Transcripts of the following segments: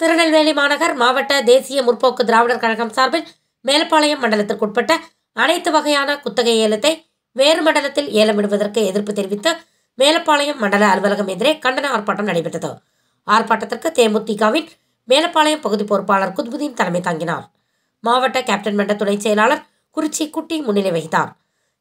திருநெல்வேலி மாநகர் மாவட்ட தேசிய முற்போக்கு திராவிடர் கழகம் சார்பில் மேலப்பாளையம் மண்டலத்திற்குட்பட்ட அனைத்து வகையான குத்தகை ஏலத்தை வேறு மண்டலத்தில் ஏலமிடுவதற்கு எதிர்ப்பு தெரிவித்து மேலப்பாளையம் மண்டல அலுவலகம் எதிரே கண்டன ஆர்ப்பாட்டம் நடைபெற்றது. ஆர்ப்பாட்டத்திற்கு தேமுதிகவின் மேலப்பாளையம் பகுதி பொறுப்பாளர் குத்புதீன் தலைமை தாங்கினார். மாவட்ட கேப்டன் மன்ற துணை செயலாளர் குறிச்சி குட்டி முன்னிலை வகித்தார்.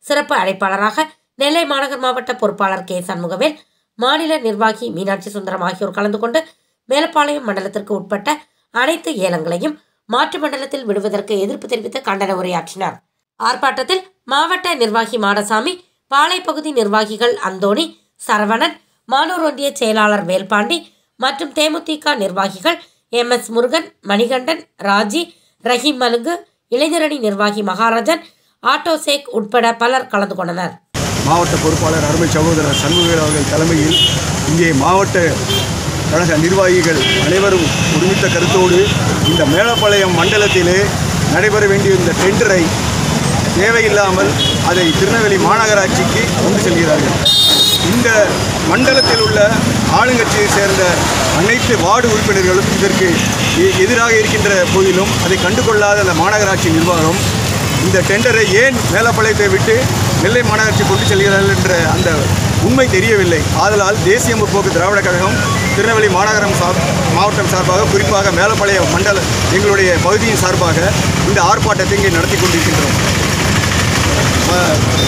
சிறப்பு அழைப்பாளராக நெல்லை மாநகர் மாவட்ட பொறுப்பாளர் கே சண்முகவேல் மாநில நிர்வாகி மீனாட்சி சுந்தரம் ஆகியோர் கலந்து கொண்டு மேலப்பாளையம் மண்டலத்திற்கு உட்பட்ட அனைத்து ஏலங்களையும் மாற்று மண்டலத்தில் விடுவதற்கு எதிர்ப்பு தெரிவித்து கண்டன உரையாற்றினார். ஆர்ப்பாட்டத்தில் மாவட்ட நிர்வாகி மாடசாமி பாளை பகுதி நிர்வாகிகள் அந்தோணி சரவணன் மானூர் ஒன்றிய செயலாளர் வேல்பாண்டி மற்றும் தேமுதிக நிர்வாகிகள் எம். எஸ். முருகன் மணிகண்டன் ராஜி ரஹீம் மலுங்கு இளைஞரணி நிர்வாகி மகாராஜன் ஆட்டோ சேக் உட்பட பலர் கலந்து கொண்டனர். மாவட்ட பொறுப்பாளர் அருமை சகோதரர் சண்முகவேல் அவர்கள் தலைமையில் இங்கே மாவட்ட கழக நிர்வாகிகள் அனைவரும் ஒருமித்த கருத்தோடு இந்த மேலப்பாளையம் மண்டலத்திலே நடைபெற வேண்டிய இந்த டெண்டரை தேவையில்லாமல் அதை திருநெல்வேலி மாநகராட்சிக்கு கொண்டு செல்கிறார்கள். இந்த மண்டலத்தில் உள்ள ஆளுங்கட்சியை சேர்ந்த அனைத்து வார்டு உறுப்பினர்களும் இதற்கு எ- எதிராக இருக்கின்ற போதிலும் அதை கண்டுகொள்ளாத அந்த மாநகராட்சி நிர்வாகம் இந்த டெண்டரை ஏன் மேலப்பாளையத்தை விட்டு நெல்லை மாநகராட்சி கொண்டு செல்கிறார்கள் என்ற அந்த உண்மை தெரியவில்லை. ஆதலால் தேசிய முற்போக்கு திராவிட கழகம் திருநெல்வேலி மாநகரம் சார் மாவட்டம் சார்பாக குறிப்பாக மேலப்பாளையம் மண்டல எங்களுடைய பகுதியின் சார்பாக இந்த ஆர்ப்பாட்டத்தை இங்கே நடத்தி கொண்டிருக்கின்றோம்.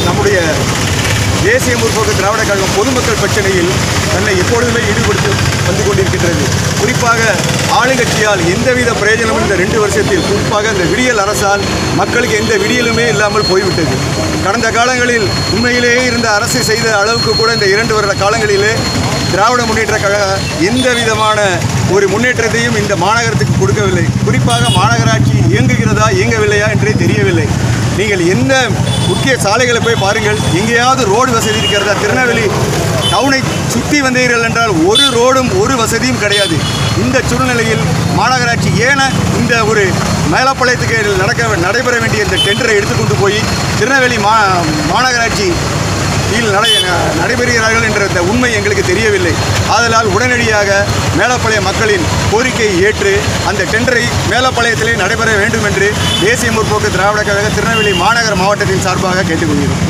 நம்முடைய தேசிய முற்போக்கு திராவிட கழகம் பொதுமக்கள் பிரச்சனையில் தன்னை எப்பொழுதுமே ஈடுபடுத்தி வந்து கொண்டிருக்கின்றது. குறிப்பாக ஆளுங்கட்சியால் எந்தவித பிரயோஜனமும் இந்த ரெண்டு வருஷத்தில் குறிப்பாக இந்த விடியல் அரசால் மக்களுக்கு எந்த விடியலுமே இல்லாமல் போய்விட்டது. கடந்த காலங்களில் உண்மையிலேயே இருந்த அரசு செய்த அளவுக்கு கூட இந்த இரண்டு வருட காலங்களிலே திராவிட முன்னேற்ற கழக எந்த விதமான ஒரு முன்னேற்றத்தையும் இந்த மாநகரத்துக்கு கொடுக்கவில்லை. குறிப்பாக மாநகராட்சி இயங்குகிறதா இயங்கவில்லையா என்றே தெரியவில்லை. நீங்கள் எந்த முக்கிய சாலைகளை போய் பாருங்கள். எங்கேயாவது ரோடு வசதி இருக்கிறதா? திருநெல்வேலி டவுனை சுற்றி வந்தீர்கள் என்றால் ஒரு ரோடும் ஒரு வசதியும் கிடையாது. இந்த சூழ்நிலையில் மாநகராட்சி ஏன இந்த ஒரு மேலப்பாளையத்துக்கு நடக்க நடைபெற வேண்டிய இந்த டெண்டரை எடுத்துக்கொண்டு போய் திருநெல்வேலி மா மாநகராட்சி நடைபெறுகிறார்கள் என்ற இந்த உண்மை எங்களுக்கு தெரியவில்லை. ஆதலால் உடனடியாக மேலப்பாளைய மக்களின் கோரிக்கையை ஏற்று அந்த டெண்டரை மேலப்பாளையத்திலே நடைபெற வேண்டும் என்று தேசிய முற்போக்கு திராவிட கழக திருநெல்வேலி மாநகர மாவட்டத்தின் சார்பாக கேட்டுக்கொள்கிறோம்.